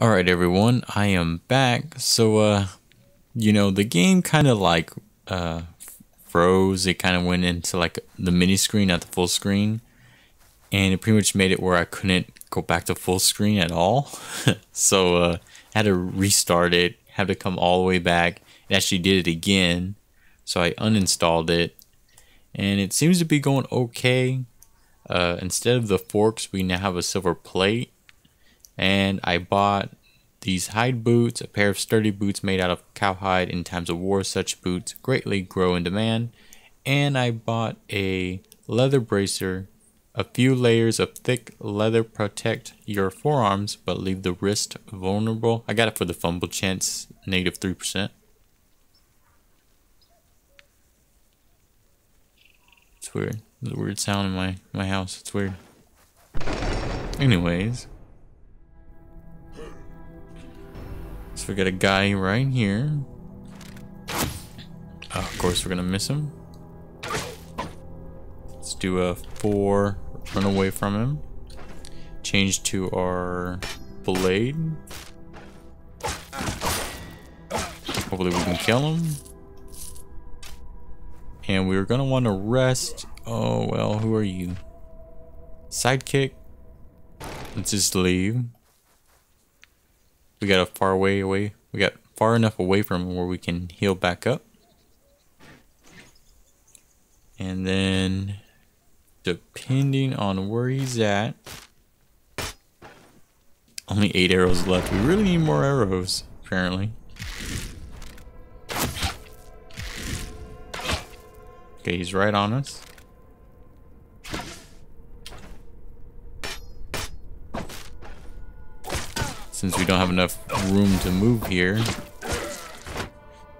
Alright everyone, I am back. So, uh, you know, the game kind of like, uh, froze. It kind of went into like the mini screen, not the full screen. And it pretty much made it where I couldn't go back to full screen at all. so, uh, I had to restart it, had to come all the way back. It actually did it again. So I uninstalled it. And it seems to be going okay. Uh, instead of the forks, we now have a silver plate and I bought these hide boots, a pair of sturdy boots made out of cowhide in times of war. Such boots greatly grow in demand. And I bought a leather bracer. A few layers of thick leather protect your forearms but leave the wrist vulnerable. I got it for the fumble chance, negative 3%. It's weird. There's a weird sound in my, my house. It's weird. Anyways. So we got a guy right here. Oh, of course, we're gonna miss him. Let's do a four, run away from him. Change to our blade. Hopefully we can kill him. And we're gonna want to rest. Oh, well, who are you? Sidekick. Let's just leave. We got a far way away. We got far enough away from where we can heal back up. And then, depending on where he's at, only eight arrows left. We really need more arrows, apparently. Okay, he's right on us. Since we don't have enough room to move here.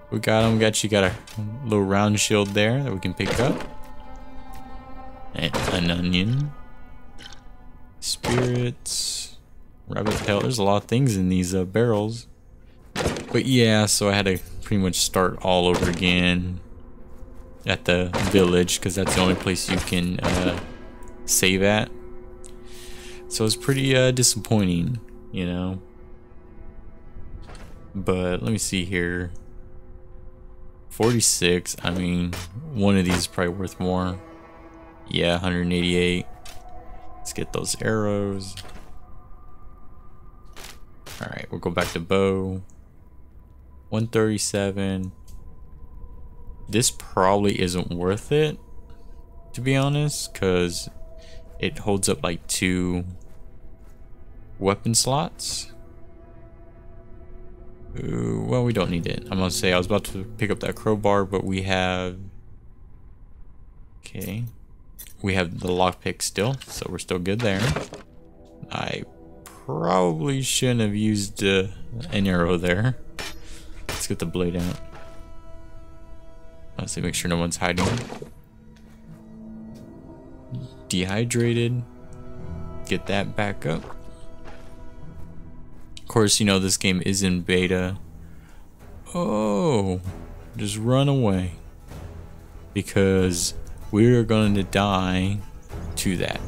We got him. Got you got a little round shield there that we can pick up. And an onion. Spirits. Rabbit tail. There's a lot of things in these uh, barrels. But yeah, so I had to pretty much start all over again at the village because that's the only place you can uh, save at. So it's pretty uh, disappointing, you know. But let me see here. 46. I mean, one of these is probably worth more. Yeah, 188. Let's get those arrows. Alright, we'll go back to bow. 137. This probably isn't worth it, to be honest, because it holds up like two weapon slots. Ooh, well, we don't need it. I'm gonna say I was about to pick up that crowbar, but we have... Okay. We have the lockpick still, so we're still good there. I probably shouldn't have used uh, an arrow there. Let's get the blade out. Let's see, make sure no one's hiding. Dehydrated. Get that back up course, you know, this game is in beta. Oh, just run away. Because we're going to die to that.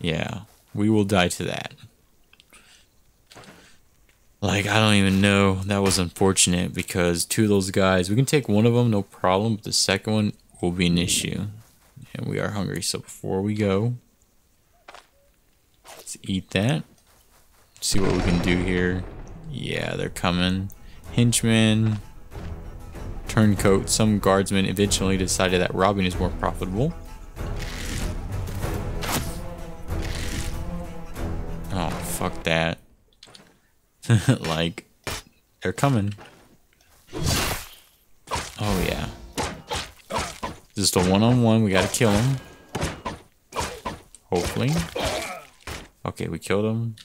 Yeah, we will die to that. Like, I don't even know. That was unfortunate because two of those guys, we can take one of them, no problem, but the second one will be an issue. And we are hungry, so before we go, Let's eat that. See what we can do here. Yeah, they're coming. Henchman. Turncoat. Some guardsmen eventually decided that robbing is more profitable. Oh, fuck that. like, they're coming. Oh, yeah. Just a one-on-one. -on -one. We gotta kill him. Hopefully. Okay, we killed him.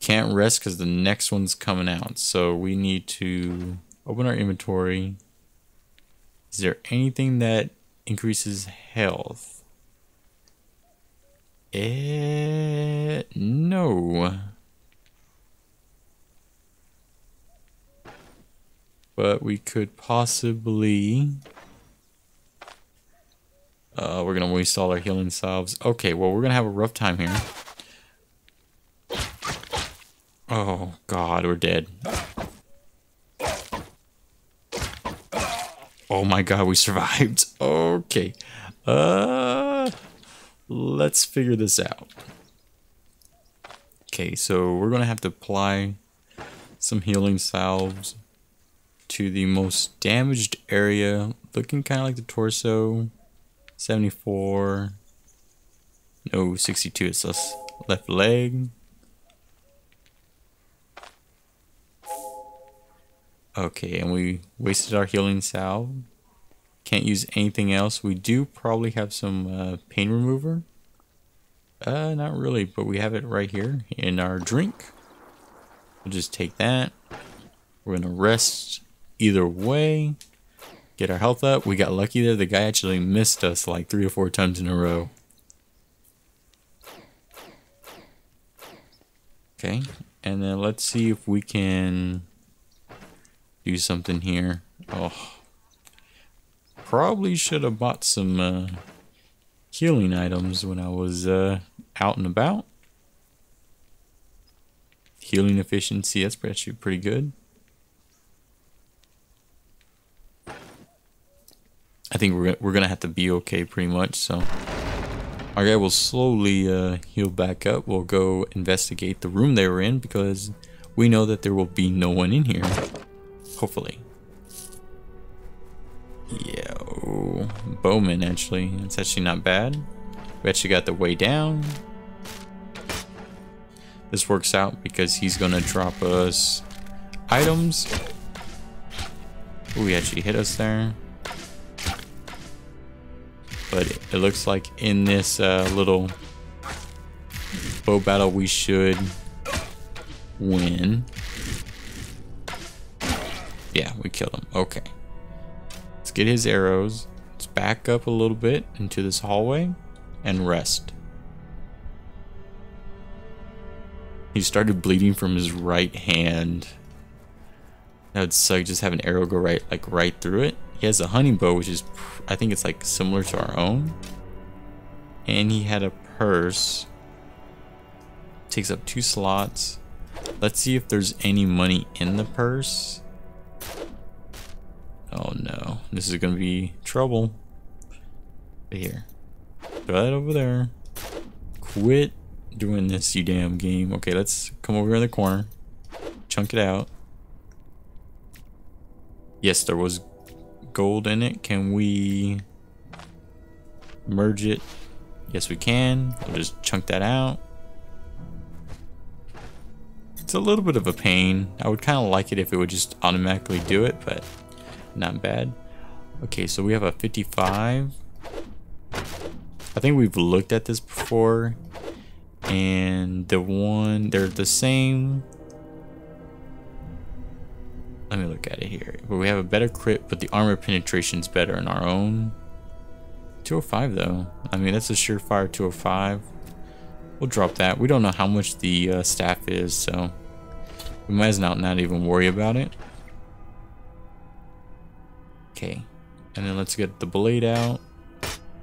Can't rest because the next one's coming out. So we need to open our inventory. Is there anything that increases health? Eh, no. But we could possibly... Uh, we're going to waste all our healing salves. Okay, well, we're going to have a rough time here. Oh god, we're dead. Oh my god, we survived. Okay. Uh let's figure this out. Okay, so we're gonna have to apply some healing salves to the most damaged area, looking kind of like the torso. 74. No, 62. It's us left leg. Okay, and we wasted our healing salve. Can't use anything else. We do probably have some uh, pain remover. Uh, not really, but we have it right here in our drink. We'll just take that. We're gonna rest either way. Get our health up. We got lucky there. The guy actually missed us like three or four times in a row. Okay, and then let's see if we can do something here. Oh, probably should have bought some uh, healing items when I was uh, out and about. Healing efficiency, that's actually pretty good. I think we're, we're gonna have to be okay pretty much, so. Our guy will slowly uh, heal back up. We'll go investigate the room they were in because we know that there will be no one in here. Hopefully. Yeah, oh, Bowman actually. It's actually not bad. We actually got the way down. This works out because he's gonna drop us items. Ooh, he actually hit us there. But it looks like in this uh, little bow battle we should win. Yeah, we killed him. Okay. Let's get his arrows. Let's back up a little bit into this hallway and rest. He started bleeding from his right hand. That would suck just have an arrow go right like right through it. He has a hunting bow, which is, I think it's like similar to our own. And he had a purse. Takes up two slots. Let's see if there's any money in the purse. Oh no, this is gonna be trouble. Here. That over there. Quit doing this, you damn game. Okay, let's come over in the corner. Chunk it out. Yes, there was gold in it. Can we merge it? Yes, we can. We'll just chunk that out. It's a little bit of a pain. I would kind of like it if it would just automatically do it, but not bad. Okay, so we have a 55. I think we've looked at this before. And the one, they're the same. Let me look at it here. But we have a better crit, but the armor penetration's better in our own. 205 though. I mean, that's a surefire 205. We'll drop that. We don't know how much the uh, staff is, so we might as well not, not even worry about it. Okay, and then let's get the blade out.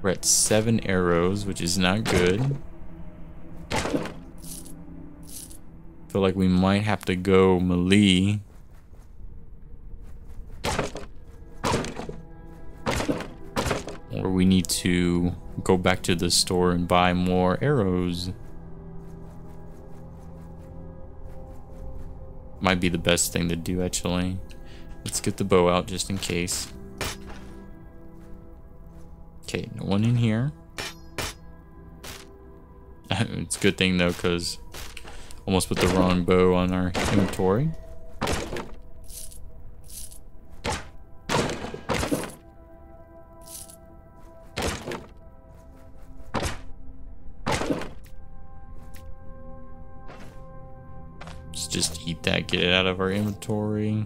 We're at seven arrows, which is not good. Feel like we might have to go melee Or we need to go back to the store and buy more arrows. Might be the best thing to do, actually. Let's get the bow out just in case. Okay, no one in here. it's a good thing, though, because almost put the wrong bow on our inventory. Let's just eat that, get it out of our inventory.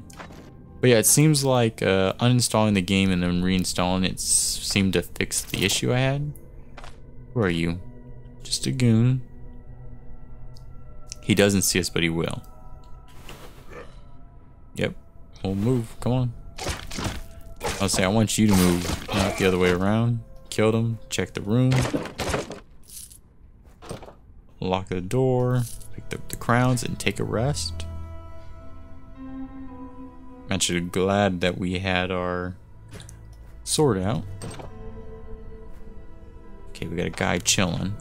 But yeah, it seems like uh, uninstalling the game and then reinstalling it seemed to fix the issue I had. Who are you? Just a goon. He doesn't see us, but he will. Yep. We'll move. Come on. I'll say I want you to move, not the other way around. Killed him. Check the room. lock the door, pick up the crowns, and take a rest. Actually glad that we had our sword out. Okay, we got a guy chilling.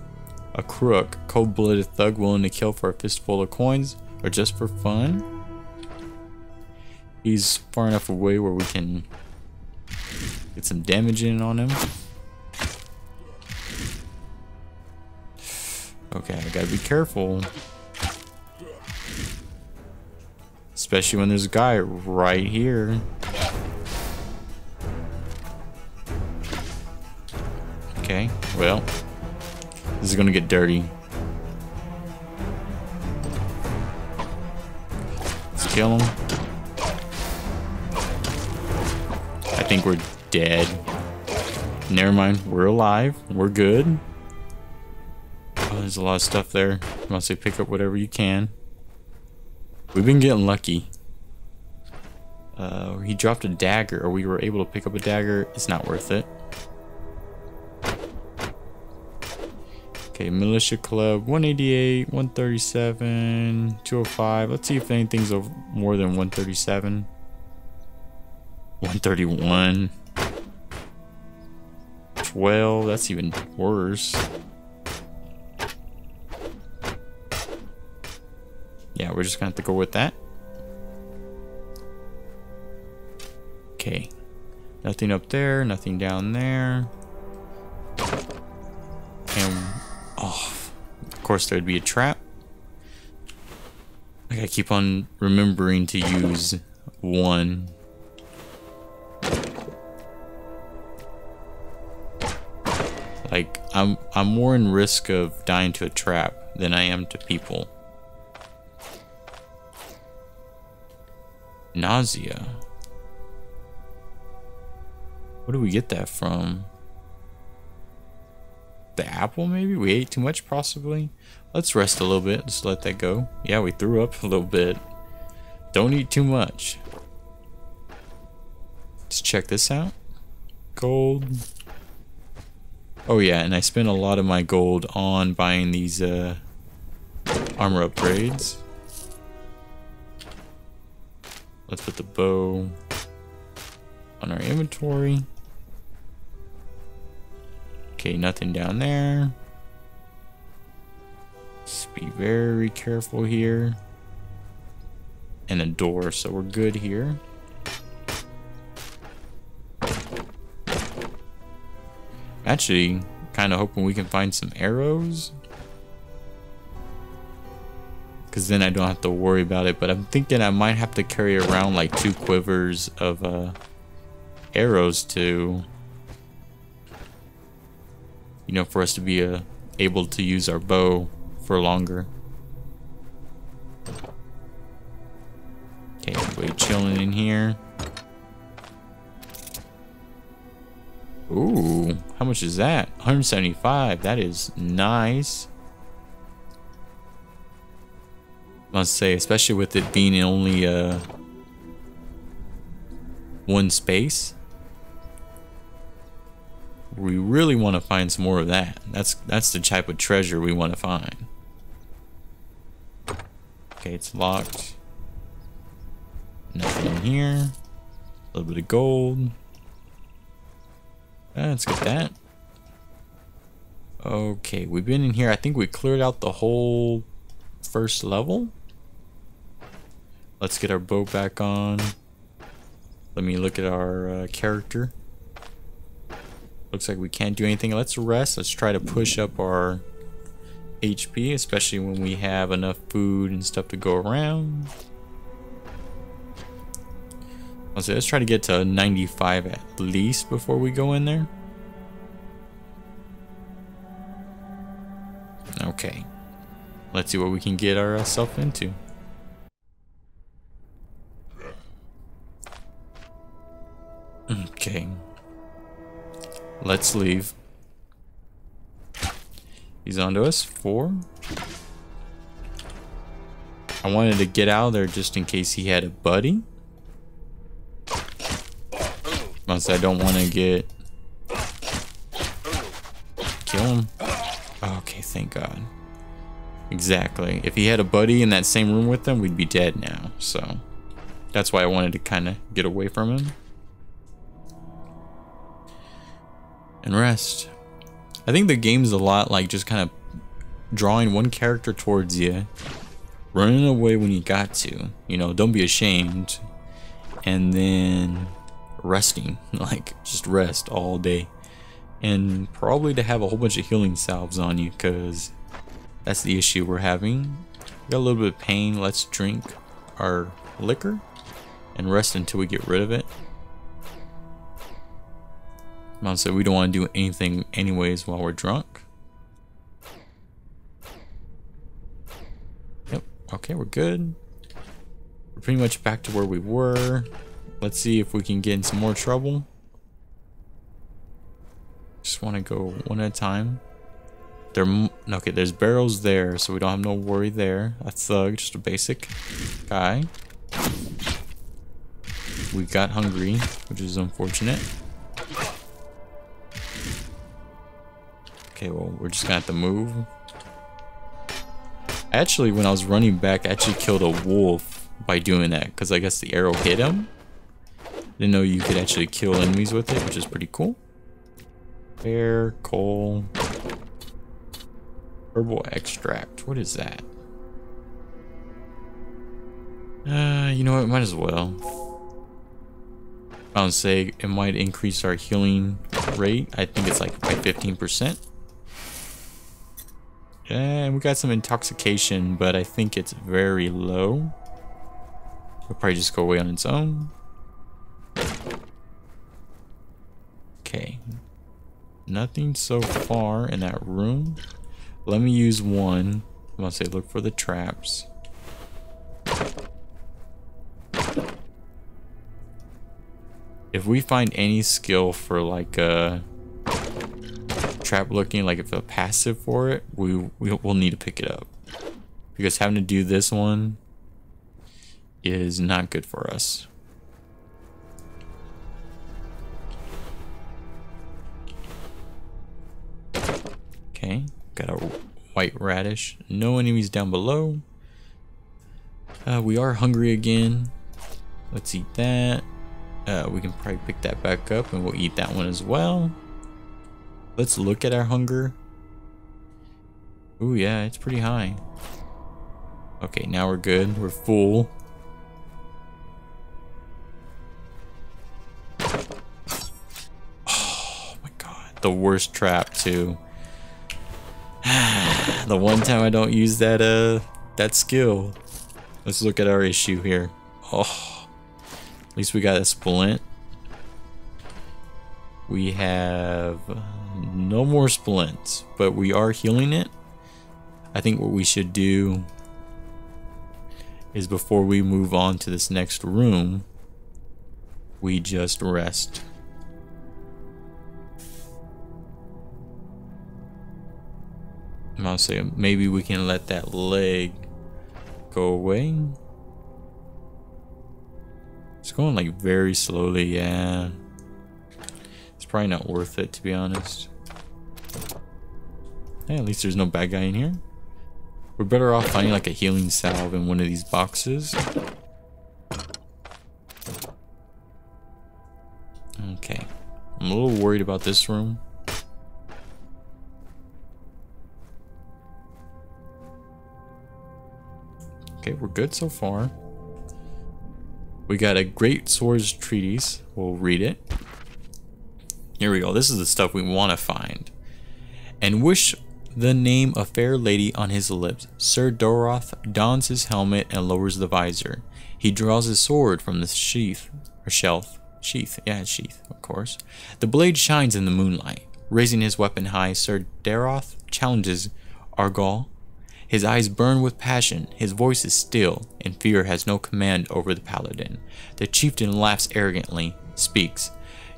A crook, cold-blooded thug willing to kill for a fistful of coins or just for fun. He's far enough away where we can get some damage in on him. Okay, I gotta be careful. Especially when there's a guy right here. Okay, well, this is gonna get dirty. Let's kill him. I think we're dead. Never mind, we're alive. We're good. Oh, there's a lot of stuff there. I'll say pick up whatever you can. We've been getting lucky. Uh, he dropped a dagger, or we were able to pick up a dagger. It's not worth it. Okay, Militia Club, 188, 137, 205. Let's see if anything's more than 137. 131. 12, that's even worse. Yeah, we're just gonna have to go with that. Okay. Nothing up there, nothing down there. And Oh, of course there'd be a trap. I gotta keep on remembering to use one. Like, I'm, I'm more in risk of dying to a trap than I am to people. Nausea. Where do we get that from? the apple maybe? We ate too much possibly? Let's rest a little bit. Just let that go. Yeah, we threw up a little bit. Don't eat too much. Let's check this out. Gold. Oh yeah, and I spent a lot of my gold on buying these uh, armor upgrades. Let's put the bow on our inventory. Okay, nothing down there. Just be very careful here. And a door, so we're good here. Actually, kind of hoping we can find some arrows. Because then I don't have to worry about it. But I'm thinking I might have to carry around like two quivers of uh, arrows to you know, for us to be uh, able to use our bow for longer. Okay, everybody chilling in here. Ooh, how much is that? 175. That is nice. Must say, especially with it being only uh, one space we really want to find some more of that. That's that's the type of treasure we want to find. Okay, it's locked. Nothing in here. A little bit of gold. Uh, let's get that. Okay, we've been in here. I think we cleared out the whole first level. Let's get our bow back on. Let me look at our uh, character. Looks like we can't do anything. Let's rest. Let's try to push up our HP, especially when we have enough food and stuff to go around. Let's, let's try to get to 95 at least before we go in there. Okay. Let's see what we can get ourselves into. Let's leave. He's onto us. Four. I wanted to get out of there just in case he had a buddy. Once I don't want to get... Kill him. Okay, thank God. Exactly. If he had a buddy in that same room with them, we'd be dead now. So that's why I wanted to kind of get away from him. And rest. I think the game's a lot like just kind of drawing one character towards you, running away when you got to. You know, don't be ashamed. And then resting. Like, just rest all day. And probably to have a whole bunch of healing salves on you because that's the issue we're having. We got a little bit of pain. Let's drink our liquor and rest until we get rid of it. Mom said we don't want to do anything anyways while we're drunk. Yep. Okay, we're good. We're pretty much back to where we were. Let's see if we can get in some more trouble. Just want to go one at a time. There, okay, there's barrels there, so we don't have no worry there. That's thug, just a basic guy. We got hungry, which is unfortunate. Okay, well, we're just gonna have to move. Actually, when I was running back, I actually killed a wolf by doing that, because I guess the arrow hit him. Didn't know you could actually kill enemies with it, which is pretty cool. Bear, coal, herbal extract. What is that? Uh, you know what? Might as well. I would say it might increase our healing rate. I think it's like by 15%. And we got some intoxication, but I think it's very low. It'll probably just go away on its own. Okay. Nothing so far in that room. Let me use one. I'm gonna say look for the traps. If we find any skill for like a trap looking, like if a passive for it, we, we will need to pick it up. Because having to do this one is not good for us. Okay, got a white radish. No enemies down below. Uh, we are hungry again. Let's eat that. Uh, we can probably pick that back up and we'll eat that one as well. Let's look at our hunger. Oh yeah, it's pretty high. Okay, now we're good. We're full. Oh my god. The worst trap too. the one time I don't use that uh that skill. Let's look at our issue here. Oh, at least we got a splint. We have no more splints, but we are healing it. I think what we should do is before we move on to this next room, we just rest. And I'll say maybe we can let that leg go away. It's going like very slowly, yeah. Probably not worth it to be honest. Hey, at least there's no bad guy in here. We're better off finding like a healing salve in one of these boxes. Okay. I'm a little worried about this room. Okay, we're good so far. We got a Great Swords Treatise. We'll read it. Here we go. This is the stuff we want to find. And wish the name of fair lady on his lips. Sir Doroth dons his helmet and lowers the visor. He draws his sword from the sheath, or shelf. Sheath, yeah, sheath, of course. The blade shines in the moonlight. Raising his weapon high, Sir Daroth challenges Argal his eyes burn with passion, his voice is still, and fear has no command over the paladin. The chieftain laughs arrogantly, speaks,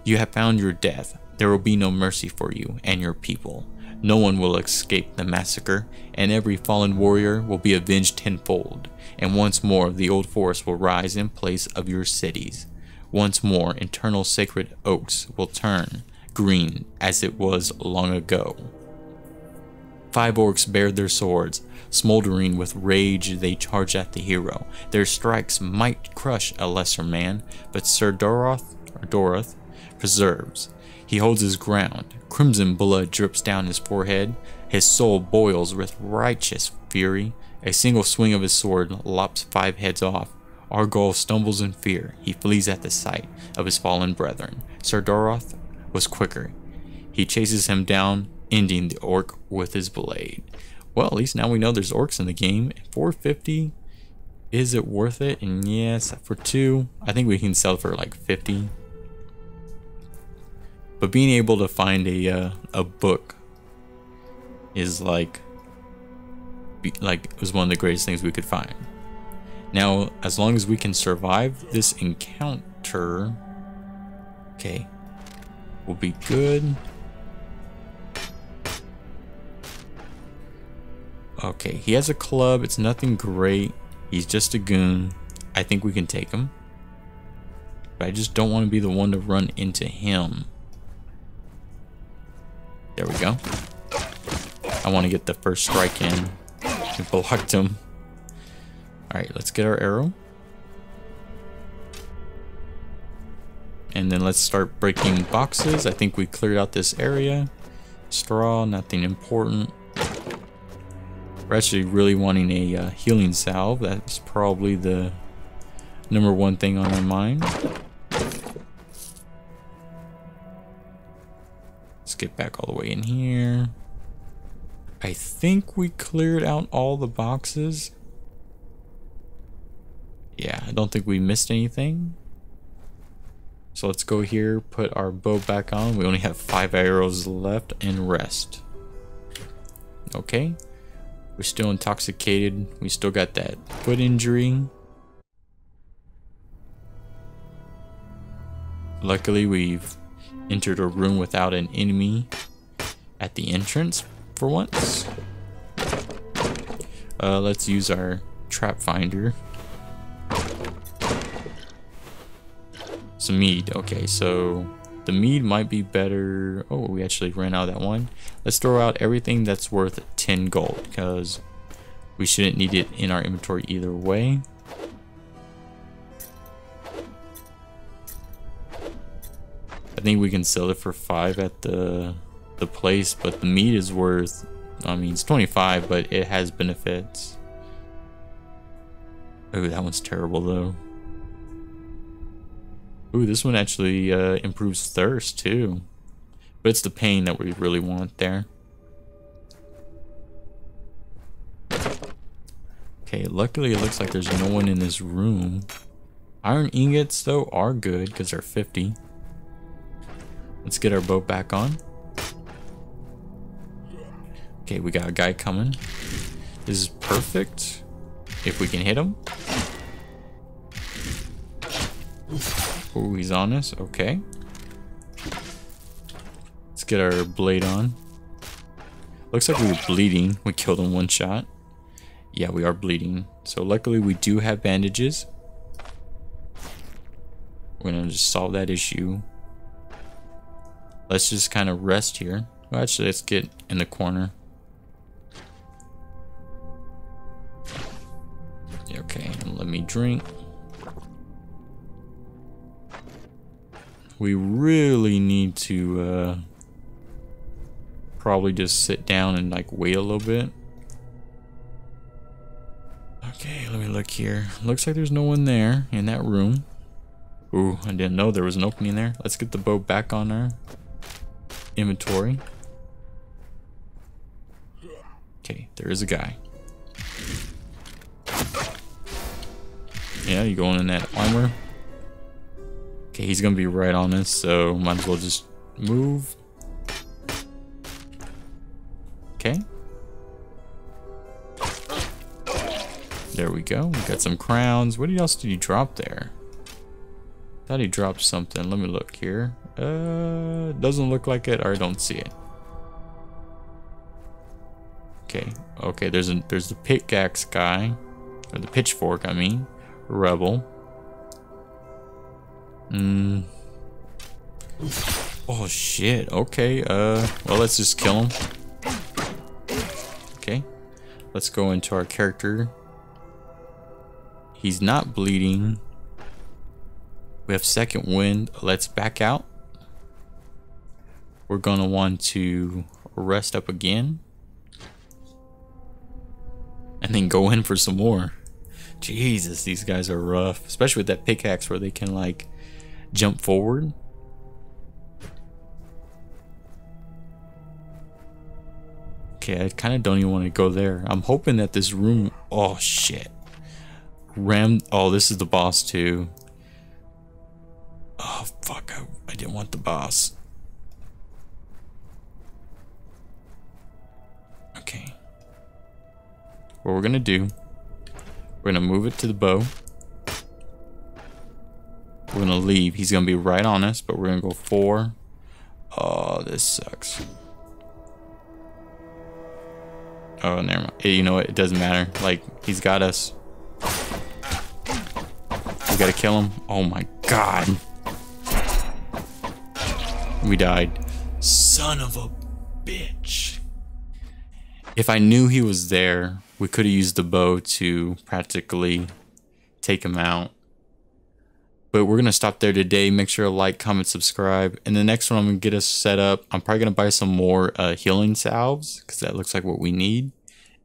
You have found your death. There will be no mercy for you and your people. No one will escape the massacre, and every fallen warrior will be avenged tenfold. And once more the old forest will rise in place of your cities. Once more eternal sacred oaks will turn green as it was long ago. Five orcs bared their swords. Smoldering with rage, they charge at the hero. Their strikes might crush a lesser man, but Sir Doroth, or Doroth preserves. He holds his ground. Crimson blood drips down his forehead. His soul boils with righteous fury. A single swing of his sword lops five heads off. Argol stumbles in fear. He flees at the sight of his fallen brethren. Sir Doroth was quicker. He chases him down, ending the orc with his blade. Well, at least now we know there's orcs in the game. 450, is it worth it? And yes, for two, I think we can sell for like 50. But being able to find a uh, a book is like be, like was one of the greatest things we could find. Now, as long as we can survive this encounter, okay, we'll be good. Okay, he has a club. It's nothing great. He's just a goon. I think we can take him. But I just don't want to be the one to run into him. There we go. I want to get the first strike in. Blocked him. Alright, let's get our arrow. And then let's start breaking boxes. I think we cleared out this area. Straw, nothing important. We're actually really wanting a uh, healing salve. That's probably the number one thing on our mind. Let's get back all the way in here. I think we cleared out all the boxes. Yeah, I don't think we missed anything. So let's go here, put our bow back on. We only have five arrows left and rest. Okay. We're still intoxicated. We still got that foot injury. Luckily, we've entered a room without an enemy at the entrance for once. Uh, let's use our trap finder. Some mead. Okay, so the mead might be better. Oh, we actually ran out of that one. Let's throw out everything that's worth 10 gold because we shouldn't need it in our inventory either way. I think we can sell it for 5 at the the place, but the meat is worth, I mean, it's 25, but it has benefits. Oh, that one's terrible though. Ooh, this one actually uh, improves thirst too. But it's the pain that we really want there. Okay, luckily it looks like there's no one in this room. Iron ingots, though, are good because they're 50. Let's get our boat back on. Okay, we got a guy coming. This is perfect. If we can hit him. Oh, he's on us. Okay. Let's get our blade on. Looks like we were bleeding. We killed him one shot. Yeah, we are bleeding. So luckily we do have bandages. We're gonna just solve that issue. Let's just kind of rest here. Well, actually, let's get in the corner. Okay, let me drink. We really need to uh, probably just sit down and like wait a little bit. Okay, let me look here. Looks like there's no one there in that room. Ooh, I didn't know there was an opening there. Let's get the boat back on our inventory. Okay, there is a guy. Yeah, you going in that armor? Okay, he's gonna be right on us, so might as well just move. Okay. There we go. We got some crowns. What else did you drop there? Thought he dropped something. Let me look here. Uh, doesn't look like it, or I don't see it. Okay. Okay, there's a there's the pickaxe guy, or the pitchfork. I mean, rebel. Hmm. Oh shit. Okay. Uh. Well, let's just kill him. Okay. Let's go into our character. He's not bleeding. We have second wind. Let's back out. We're going to want to rest up again. And then go in for some more. Jesus, these guys are rough. Especially with that pickaxe where they can like jump forward. Okay, I kind of don't even want to go there. I'm hoping that this room... Oh, shit. Ram... Oh, this is the boss, too. Oh, fuck. I, I didn't want the boss. Okay. What we're to do... We're to move it to the bow. We're to leave. He's to be right on us, but we're to go four. Oh, this sucks. Oh, never mind. You know what? It doesn't matter. Like, he's got us. We gotta kill him. Oh my god. We died. Son of a bitch. If I knew he was there, we could have used the bow to practically take him out. But we're going to stop there today. Make sure to like, comment, subscribe. And the next one, I'm going to get us set up. I'm probably going to buy some more uh, healing salves because that looks like what we need.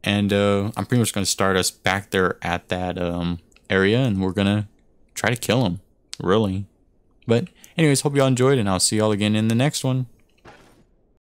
And uh, I'm pretty much going to start us back there at that um, area and we're going to try to kill him. Really. But anyways, hope y'all enjoyed and I'll see y'all again in the next one.